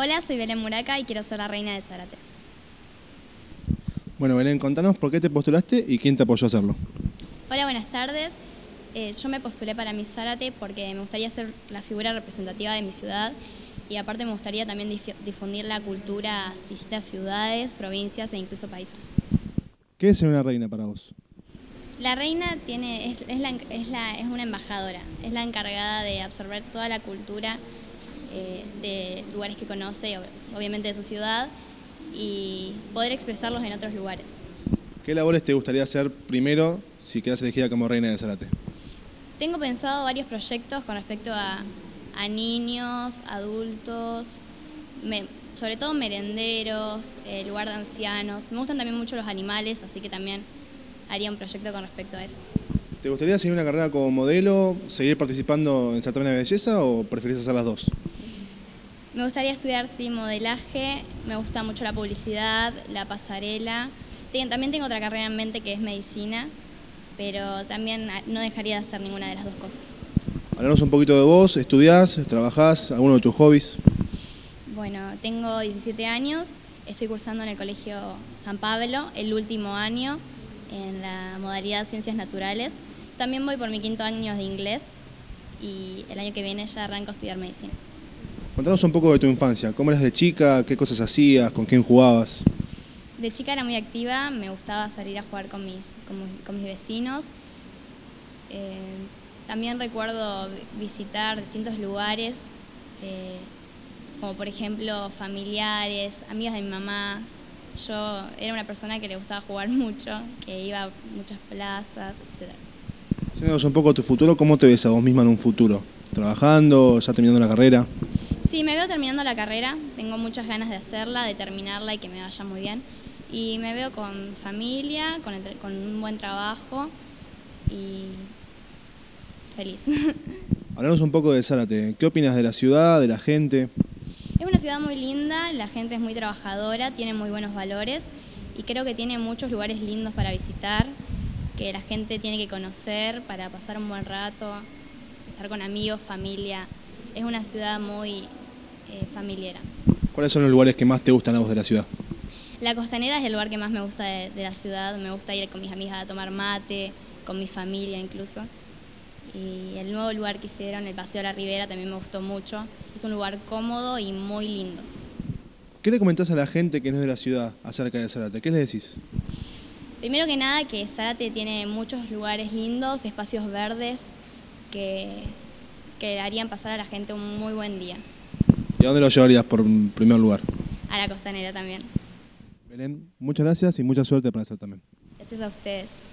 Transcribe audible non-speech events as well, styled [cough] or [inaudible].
Hola, soy Belén Muraca y quiero ser la reina de Zárate. Bueno, Belén, contanos por qué te postulaste y quién te apoyó a hacerlo. Hola, buenas tardes. Eh, yo me postulé para Miss Zárate porque me gustaría ser la figura representativa de mi ciudad y aparte me gustaría también dif- difundir la cultura a distintas ciudades, provincias e incluso países. ¿Qué es ser una reina para vos? La reina tiene, es, es la, es, la- es una embajadora, es la encargada de absorber toda la cultura eh, de lugares que conoce, ob- obviamente de su ciudad, y poder expresarlos en otros lugares. ¿Qué labores te gustaría hacer primero si quedas elegida como reina de Zárate? Tengo pensado varios proyectos con respecto a, a niños, adultos, me- sobre todo merenderos, eh, lugar de ancianos. Me gustan también mucho los animales, así que también haría un proyecto con respecto a eso. ¿Te gustaría seguir una carrera como modelo, seguir participando en certámenes de belleza o preferís hacer las dos? Me gustaría estudiar, sí, modelaje, me gusta mucho la publicidad, la pasarela. También tengo otra carrera en mente que es medicina, pero también ah, no dejaría de hacer ninguna de las dos cosas. Hablanos un poquito de vos, estudiás, trabajás, alguno de tus hobbies. Bueno, tengo 17 años, estoy cursando en el Colegio San Pablo, el último año en la modalidad Ciencias Naturales. También voy por mi quinto año de inglés y el año que viene ya arranco a estudiar medicina. Contanos un poco de tu infancia, cómo eras de chica, qué cosas hacías, con quién jugabas. De chica era muy activa, me gustaba salir a jugar con mis, con mis, con mis vecinos. Eh, también recuerdo vi- visitar distintos lugares, eh, como por ejemplo familiares, amigas de mi mamá. Yo era una persona que le gustaba jugar [laughs] mucho, que iba a muchas plazas, etc. Diciéndonos un poco tu futuro, ¿cómo te ves a vos misma en un futuro? ¿Trabajando, ya terminando la carrera? Sí, me veo terminando la carrera, tengo muchas ganas de hacerla, de terminarla y que me vaya muy bien. Y me veo con familia, con, el con un buen trabajo y feliz. [laughs] Hablanos un poco de Zárate, ¿qué opinas de la ciudad, de la gente? es una ciudad muy linda, la gente es muy trabajadora, tiene muy buenos valores y creo que tiene muchos lugares lindos para visitar, que la gente tiene que conocer para pasar un buen rato, estar con amigos, familia. Es una ciudad muy eh, familiera. ¿Cuáles son los lugares que más te gustan a vos de la ciudad? La costanera es el lugar que más me gusta de, de la ciudad. Me gusta ir con mis amigas a tomar mate, con mi familia incluso. Y el nuevo lugar que hicieron, el Paseo de la Ribera, también me gustó mucho. Es un lugar cómodo y muy lindo. ¿Qué le comentás a la gente que no es de la ciudad acerca de Zárate? ¿Qué les decís? Primero que nada que Zárate tiene muchos lugares lindos, espacios verdes que, que harían pasar a la gente un muy buen día. ¿Y a dónde lo llevarías por primer lugar? A la costanera también. Belén, muchas gracias y mucha suerte para el certamen. Gracias a ustedes.